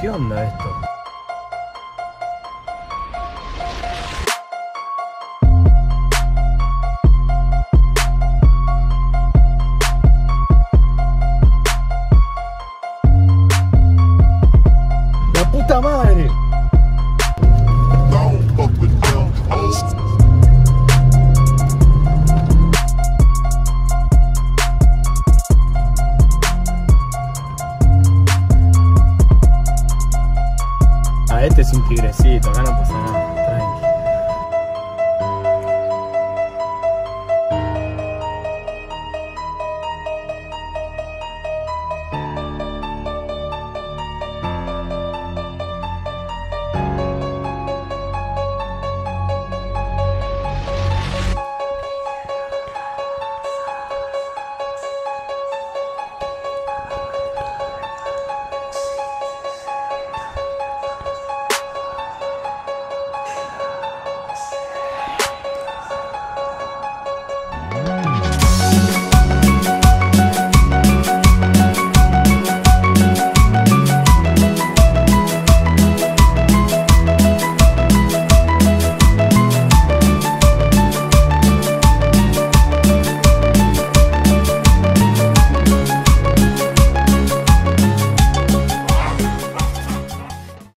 ¿Qué onda esto? ¡La puta madre! Este es un tigrecito, acá no pasa nada.